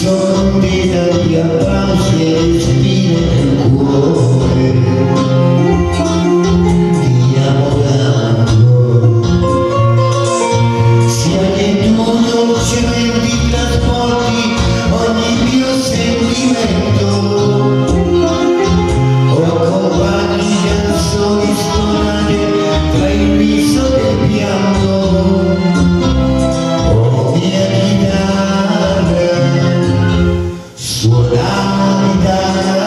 gió đi theo tiếng ainda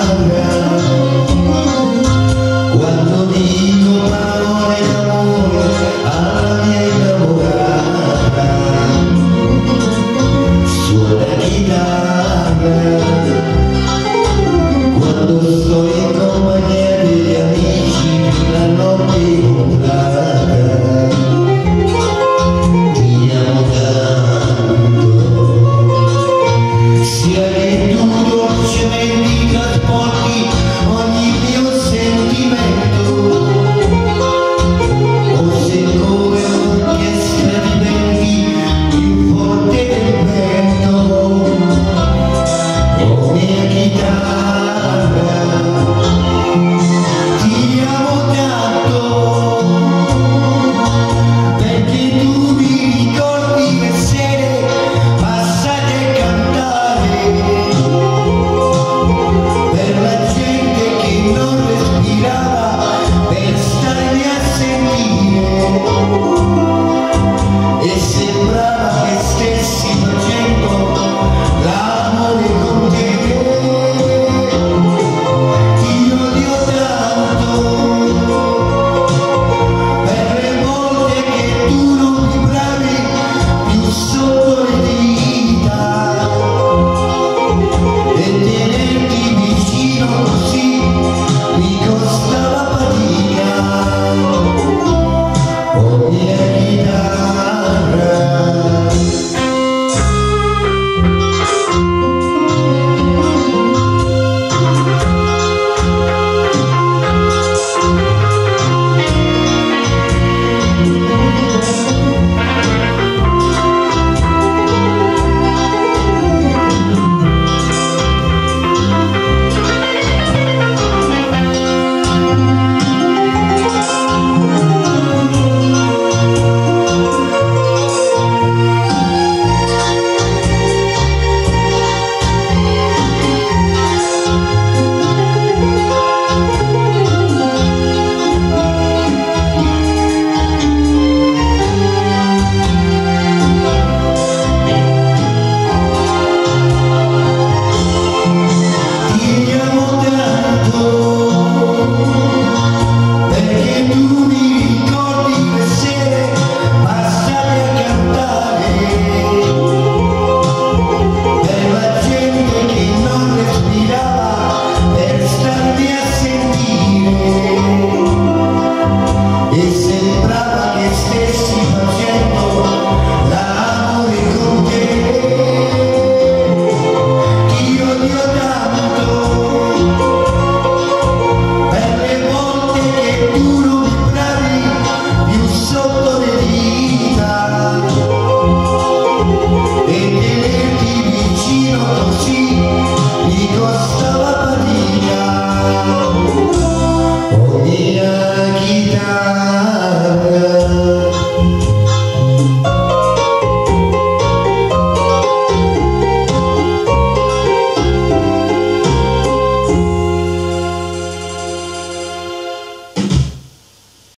Yeah.